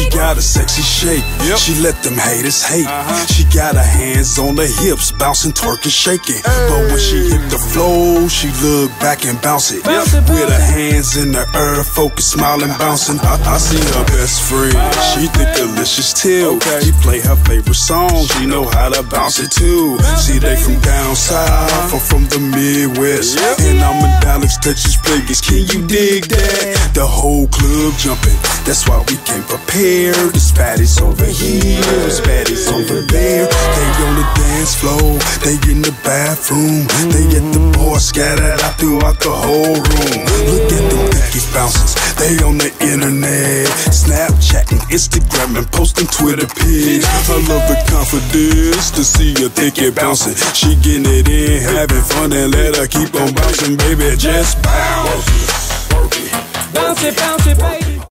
She got a sexy shape. Yep. She let them haters hate. Uh-huh. She got her hands on the hips, bouncing, twerking, shaking. But when she hit the floor, she look back and bounce it. Bounce it, With bounce her hands in the air, focus, smiling, bouncing. I, I see her best friend. She think delicious too. Okay. She play her favorite song. She know how to bounce it too. See, they from down south, I'm from the Midwest. Yep. And I'm a Dallas, Texas players. Can you dig that? The whole club jumping. That's why we came prepared. The baddies over here, the baddies over there. They on the dance floor, they in the bathroom. They get the boys scattered out throughout the whole room. Look at them pinky bounces. They on the internet, Snapchatting, Instagram, and posting Twitter pics. I love the confidence to see her think it bouncing. She getting it in, having fun, and let her keep on bouncing, baby. Just bounce. Bounce it, bounce it, baby.